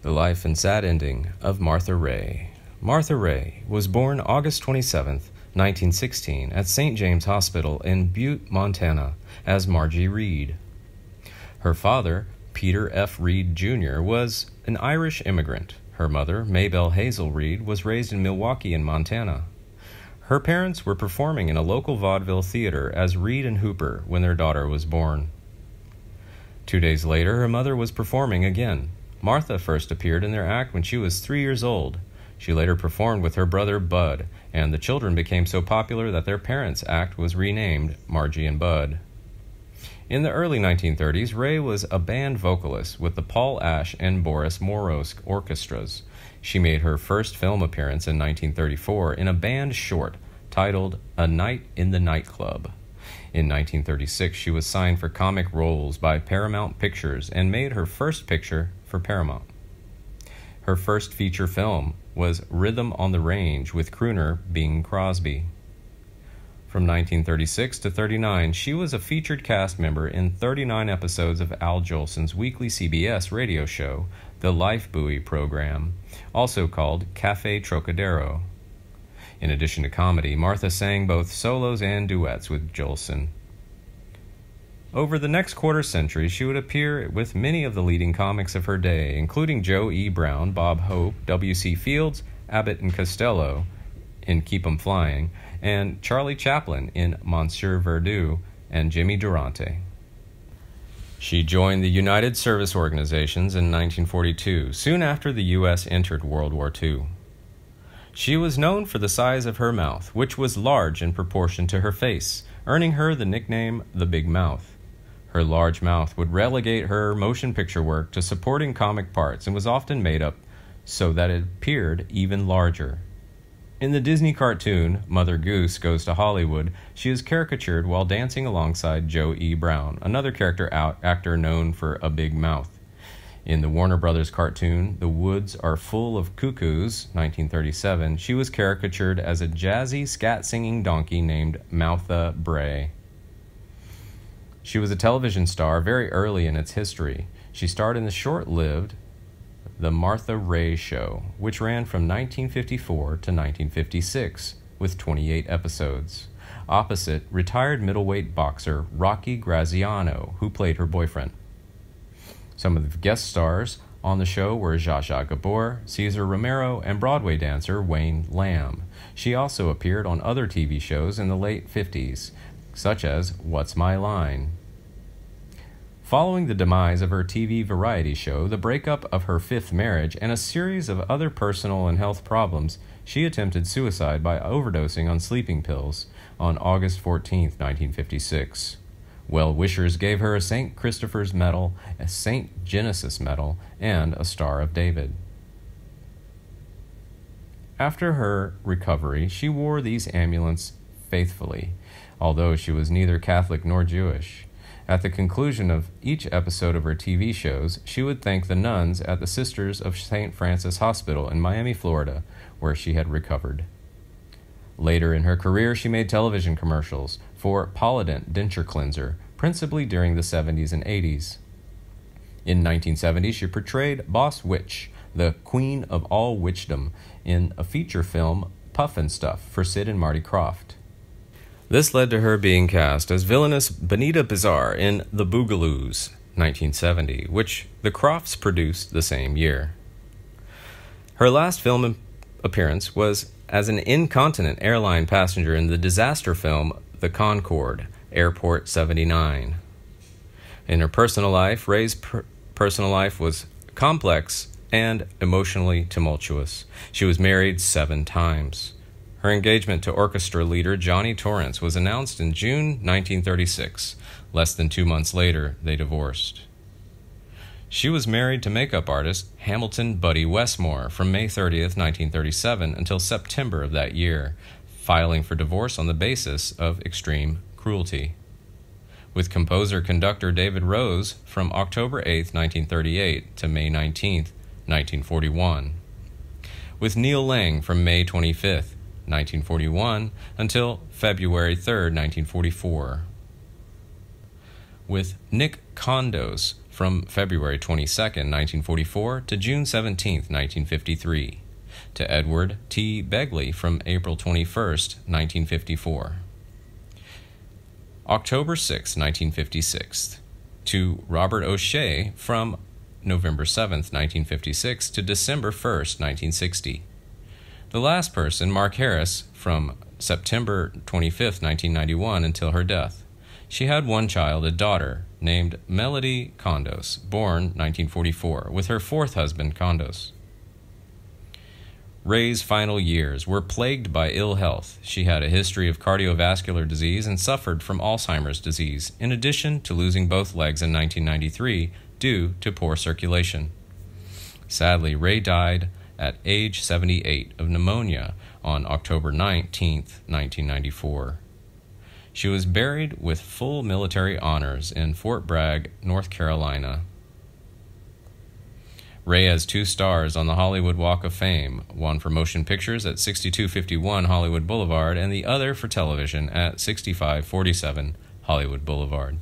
The Life and Sad Ending of Martha Raye. Martha Raye was born August 27, 1916, at St. James Hospital in Butte, Montana, as Margy Reed. Her father, Peter F. Reed Jr., was an Irish immigrant. Her mother, Maybelle Hazel Reed, was raised in Milwaukee in Montana. Her parents were performing in a local vaudeville theater as Reed and Hooper when their daughter was born. Two days later, her mother was performing again. Martha first appeared in their act when she was three years old. She later performed with her brother Bud, and the children became so popular that their parents' act was renamed Margie and Bud. In the early 1930s, Raye was a band vocalist with the Paul Ash and Boris Morros orchestras. She made her first film appearance in 1934 in a band short titled A Night in the Nightclub. In 1936, she was signed for comic roles by Paramount Pictures and made her first picture for Paramount. Her first feature film was Rhythm on the Range with crooner Bing Crosby. From 1936 to 39, she was a featured cast member in 39 episodes of Al Jolson's weekly CBS radio show, the Lifebuoy program, also called Cafe Trocadero. In addition to comedy, Martha sang both solos and duets with Jolson. Over the next quarter century, she would appear with many of the leading comics of her day, including Joe E. Brown, Bob Hope, W.C. Fields, Abbott and Costello in Keep 'em Flying, and Charlie Chaplin in Monsieur Verdoux and Jimmy Durante. She joined the United Service Organizations in 1942, soon after the U.S. entered World War II. She was known for the size of her mouth, which was large in proportion to her face, earning her the nickname the Big Mouth. Her large mouth would relegate her motion picture work to supporting comic parts and was often made up so that it appeared even larger. In the Disney cartoon Mother Goose Goes to Hollywood, she is caricatured while dancing alongside Joe E. Brown, another character out actor known for a big mouth. In the Warner Brothers cartoon The Woods Are Full of Cuckoos, 1937, she was caricatured as a jazzy scat singing donkey named Moutha Bray. She was a television star very early in its history. She starred in the short lived The Martha Raye Show, which ran from 1954 to 1956, with 28 episodes, opposite retired middleweight boxer Rocky Graziano, who played her boyfriend. Some of the guest stars on the show were Zsa Zsa Gabor, Cesar Romero, and Broadway dancer Wayne Lamb. She also appeared on other TV shows in the late 50s, such as What's My Line? Following the demise of her TV variety show, the breakup of her fifth marriage, and a series of other personal and health problems, she attempted suicide by overdosing on sleeping pills on August 14, 1956. Well wishers gave her a St. Christopher's Medal, a St. Genesius Medal, and a Star of David. After her recovery, she wore these amulets faithfully, although she was neither Catholic nor Jewish. At the conclusion of each episode of her TV shows, she would thank the nuns at the Sisters of St. Francis Hospital in Miami, Florida, where she had recovered. Later in her career, she made television commercials for Polident denture cleanser, principally during the 70s and 80s. In 1970, she portrayed Boss Witch, the queen of all witchdom, in a feature film Pufnstuf, for Sid and Marty Krofft. This led to her being cast as villainous Benita Bizarre in The Bugaloos, 1970, which the Kroffts produced the same year. Her last film appearance was as an incontinent airline passenger in the disaster film The Concorde, Airport 79. In her personal life, Raye's per- personal life was complex and emotionally tumultuous. She was married seven times. Her engagement to orchestra leader Johnny Torrance was announced in June 1936. Less than two months later, they divorced. She was married to makeup artist Hamilton Buddy Westmore from May 30th, 1937 until September of that year, filing for divorce on the basis of extreme cruelty. With composer conductor David Rose from October 8, 1938 to May 19, 1941. With Neil Lang from May 25th 1941 until February 3, 1944. With Nick Condos from February 22, 1944 to June 17, 1953. To Edward T. Begley from April 21, 1954. October 6, 1956. To Robert O'Shea from November 7, 1956 to December 1, 1960. The last person, Mark Harris, from September 25, 1991 until her death. She had one child, a daughter, named Melody Condos, born 1944, with her fourth husband, Condos. Raye's final years were plagued by ill health. She had a history of cardiovascular disease and suffered from Alzheimer's disease, in addition to losing both legs in 1993 due to poor circulation. Sadly, Ray died at age 78 of pneumonia on October 19, 1994. She was buried with full military honors in Fort Bragg, North Carolina. Raye has two stars on the Hollywood Walk of Fame, one for motion pictures at 6251 Hollywood Boulevard and the other for television at 6547 Hollywood Boulevard.